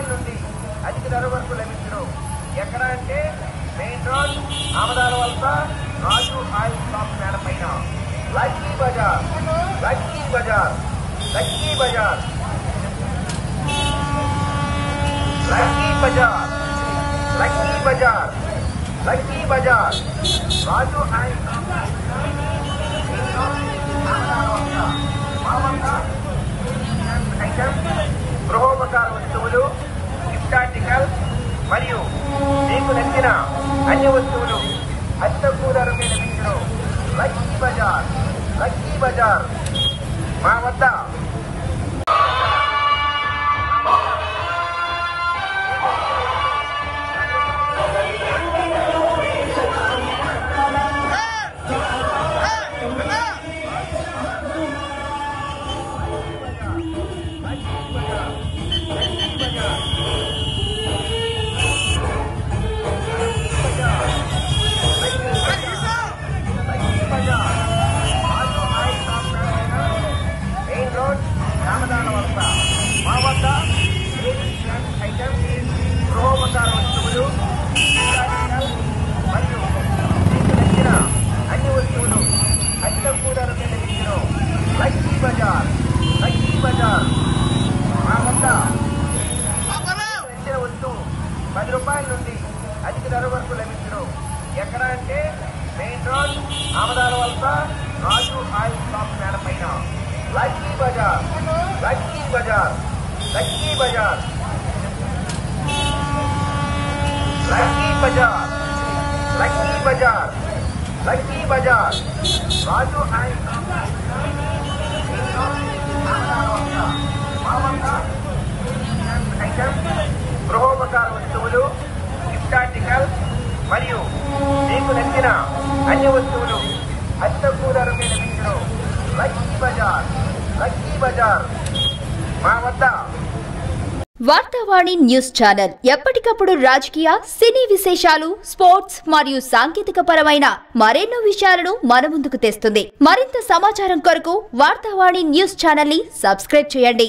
రూపాయల నుండి అధిక ధర వరకు లభించడం ఎక్కడ అంటే మెయిన్ రోడ్ ఆమదాల వలస రాజు ఆయిల్ షాప్ మేడ పైన. Lucky bazaar lucky bazaar lucky bazaar. Lucky bazaar lucky bazaar lucky bazaar. Raju oil shop gift article మరియు మీకు నచ్చిన అన్ని వస్తువులు అతి తక్కువ లభించడం లక్కీ బజార్ లక్కీ బజార్. మా వద్ద రూపాయల నుండి అధిక ధర వరకు లభించడం ఎక్కడ అంటే మెయిన్ రోడ్ ఆమదాల వలస రాజు ఆయిల్ షాప్ మేడ పైన. Lucky bazaar lucky bazaar lucky bazaar. Lucky bazaar lucky bazaar lucky bazaar. Raju oil shop మా వద్ద ఐటమ్ గృహోపకార వస్తువులు ఆర్టికల్ మరియు మీకు నచ్చిన అన్ని వస్తువులు అతి లక్కీ బజార్ లక్కీ బజార్. మా వద్ద. వార్తావాణి న్యూస్ ఛానల్ ఎప్పటికప్పుడు రాజకీయ సినీ విశేషాలు స్పోర్ట్స్ మరియు సాంకేతిక పరమైన మరెన్నో విషయాలను మన ముందుకు తెస్తుంది. మరింత సమాచారం కొరకు వార్తావాణి న్యూస్ ఛానల్ని సబ్స్క్రైబ్ చేయండి.